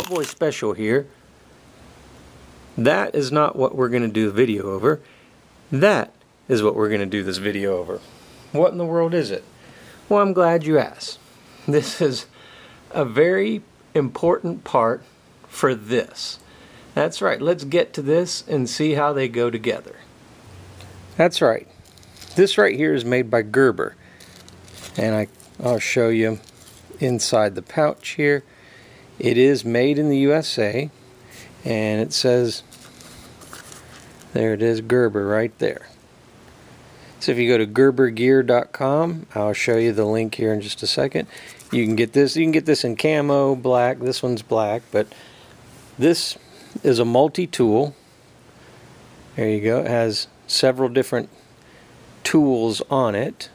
Boy Special here. That is not what we're going to do the video over. That is what we're going to do this video over. What in the world is it? Well, I'm glad you asked. This is a very important part for this. That's right, let's get to this and see how they go together. That's right. This right here is made by Gerber. And I, I'll show you inside the pouch here. It is made in the USA. And it says, there it is, Gerber right there. So if you go to gerbergear.com, I'll show you the link here in just a second. You can get this, you can get this in camo, black, this one's black, but this is a multi-tool. There you go, it has several different tools on it.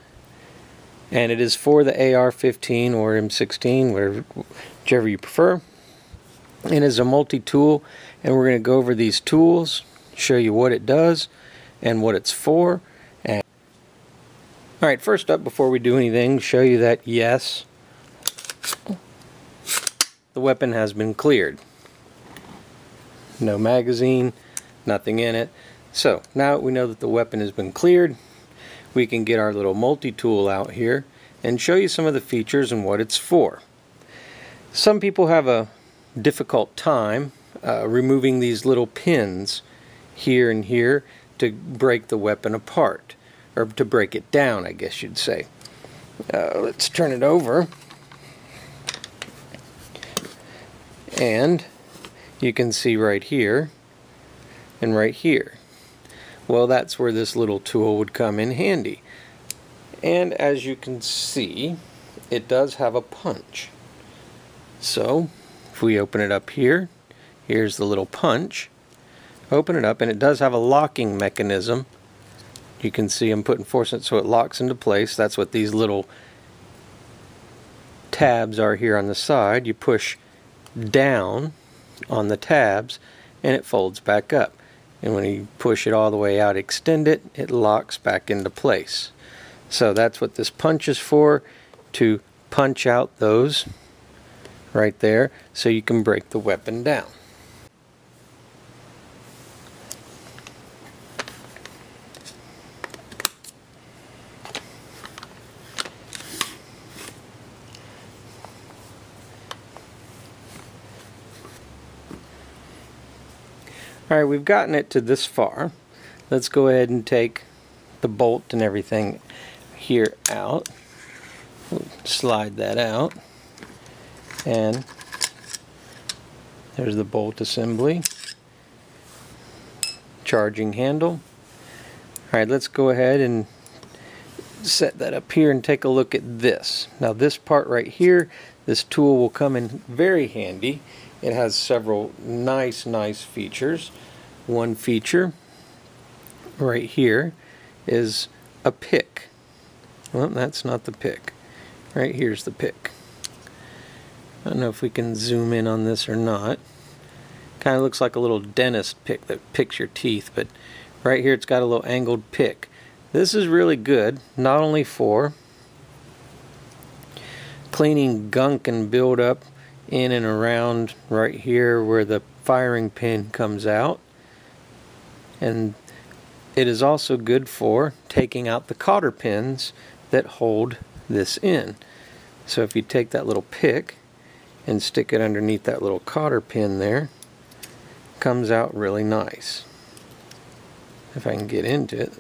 And it is for the AR-15 or M16, whatever, whichever you prefer. It is a multi-tool, and we're going to go over these tools, show you what it does and what it's for, Alright, first up, before we do anything, show you that yes, the weapon has been cleared. No magazine, nothing in it. So, now we know that the weapon has been cleared, we can get our little multi-tool out here and show you some of the features and what it's for. Some people have a difficult time uh, removing these little pins here and here to break the weapon apart or to break it down, I guess you'd say. Uh, let's turn it over. And you can see right here and right here. Well, that's where this little tool would come in handy. And as you can see, it does have a punch. So, if we open it up here, here's the little punch. Open it up, and it does have a locking mechanism you can see I'm putting force in it so it locks into place. That's what these little tabs are here on the side. You push down on the tabs and it folds back up. And when you push it all the way out, extend it, it locks back into place. So that's what this punch is for, to punch out those right there so you can break the weapon down. Alright, we've gotten it to this far. Let's go ahead and take the bolt and everything here out. Slide that out. And there's the bolt assembly. Charging handle. Alright, let's go ahead and set that up here and take a look at this. Now this part right here, this tool will come in very handy it has several nice, nice features. One feature right here is a pick. Well, that's not the pick. Right here's the pick. I don't know if we can zoom in on this or not. Kind of looks like a little dentist pick that picks your teeth, but right here it's got a little angled pick. This is really good, not only for cleaning gunk and buildup in and around right here where the firing pin comes out. And it is also good for taking out the cotter pins that hold this in. So if you take that little pick and stick it underneath that little cotter pin there comes out really nice. If I can get into it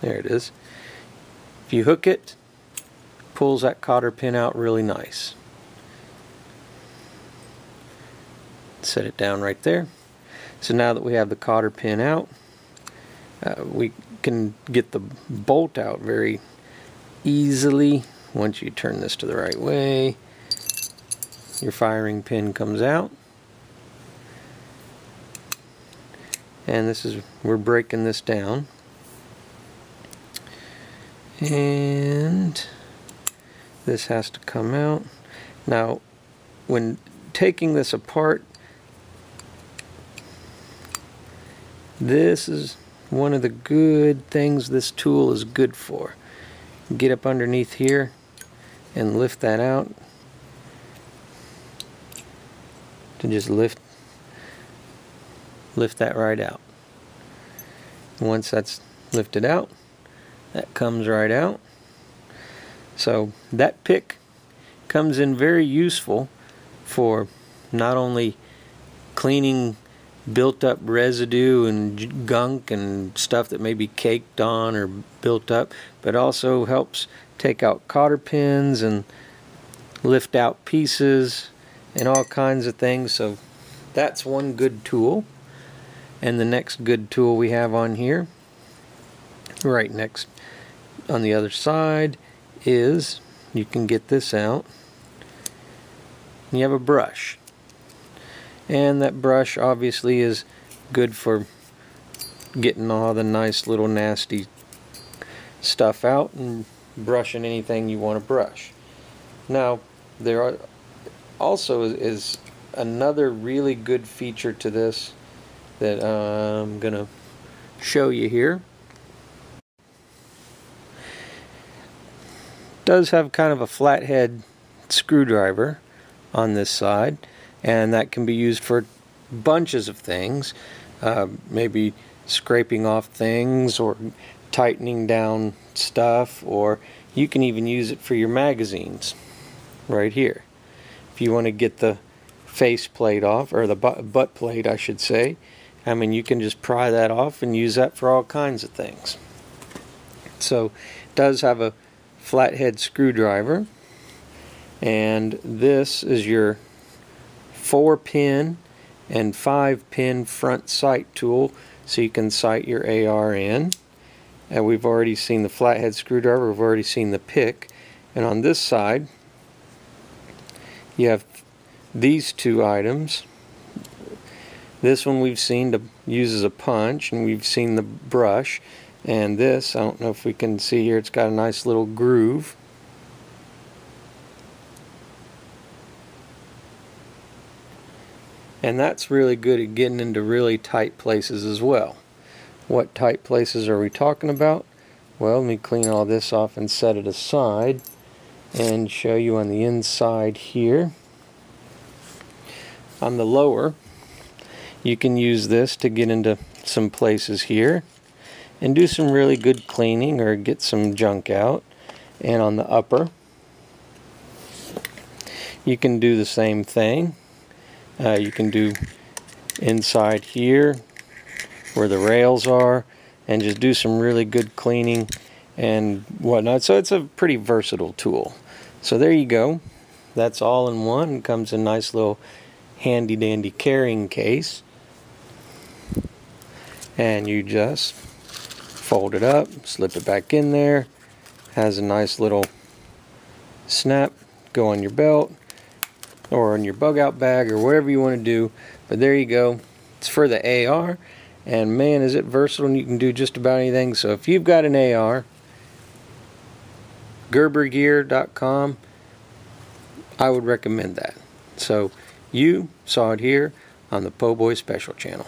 there it is. If you hook it pulls that cotter pin out really nice set it down right there. So now that we have the cotter pin out, uh, we can get the bolt out very easily once you turn this to the right way. Your firing pin comes out. And this is, we're breaking this down. And this has to come out. Now, when taking this apart, This is one of the good things this tool is good for. Get up underneath here and lift that out. to just lift lift that right out. Once that's lifted out, that comes right out. So that pick comes in very useful for not only cleaning built up residue and gunk and stuff that may be caked on or built up, but also helps take out cotter pins and lift out pieces and all kinds of things. So that's one good tool. And the next good tool we have on here, right next on the other side, is you can get this out. You have a brush. And that brush obviously is good for getting all the nice little nasty stuff out and brushing anything you want to brush. Now, there are also is another really good feature to this that I'm going to show you here. does have kind of a flathead screwdriver on this side and that can be used for bunches of things uh, maybe scraping off things or tightening down stuff or you can even use it for your magazines right here. If you want to get the face plate off or the butt plate I should say I mean you can just pry that off and use that for all kinds of things. So it does have a flathead screwdriver and this is your 4 pin and 5 pin front sight tool so you can sight your AR in and we've already seen the flathead screwdriver we've already seen the pick. And on this side you have these two items. This one we've seen to use as a punch and we've seen the brush. And this I don't know if we can see here it's got a nice little groove and that's really good at getting into really tight places as well what tight places are we talking about well let me clean all this off and set it aside and show you on the inside here on the lower you can use this to get into some places here and do some really good cleaning or get some junk out. And on the upper, you can do the same thing. Uh, you can do inside here where the rails are and just do some really good cleaning and whatnot. So it's a pretty versatile tool. So there you go. That's all in one. Comes in a nice little handy dandy carrying case. And you just fold it up, slip it back in there. Has a nice little snap, go on your belt or on your bug out bag or whatever you want to do. But there you go. It's for the AR and man is it versatile and you can do just about anything. So if you've got an AR, gerbergear.com, I would recommend that. So you saw it here on the Po' Boy Special channel.